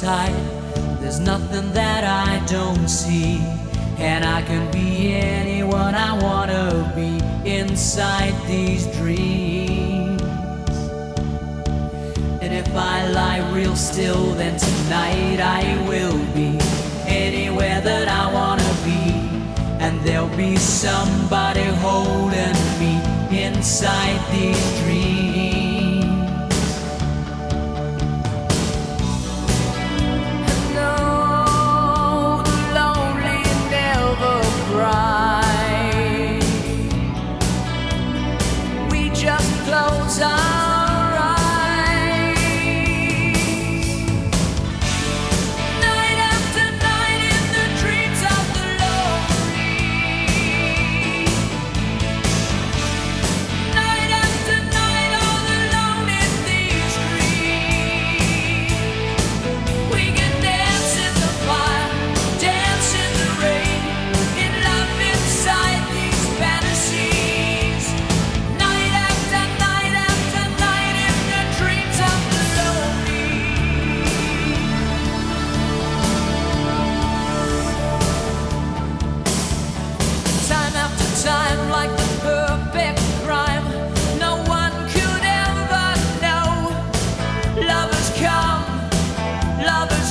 tight. There's nothing that I don't see. And I can be anyone I wanna be inside these dreams. And if I lie real still, then tonight I will be anywhere that I wanna be. And there'll be somebody holding me inside these dreams.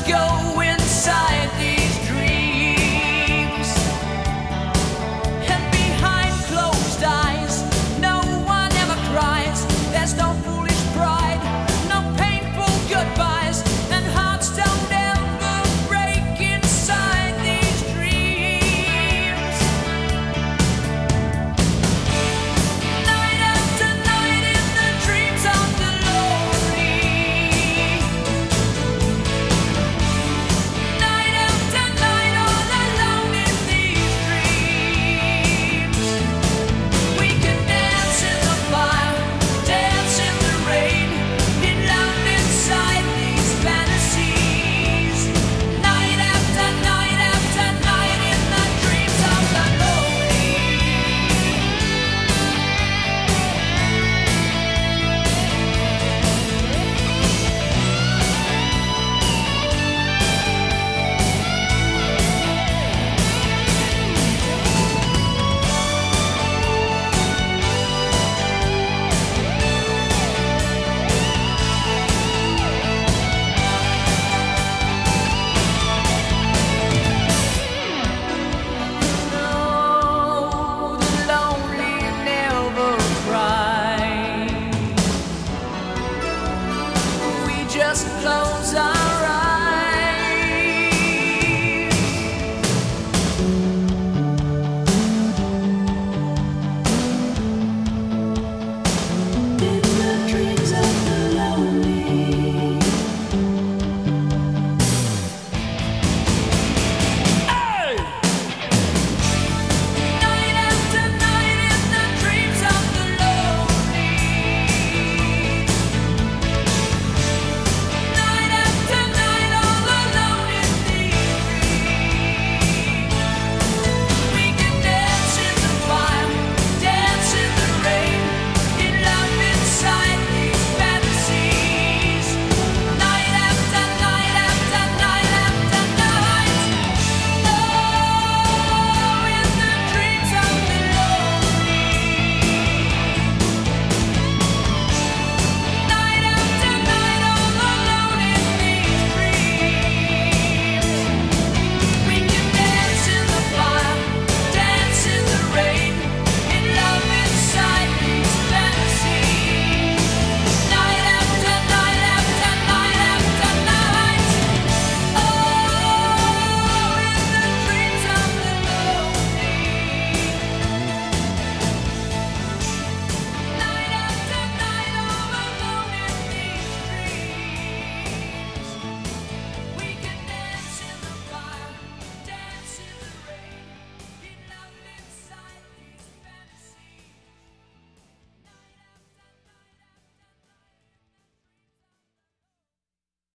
go.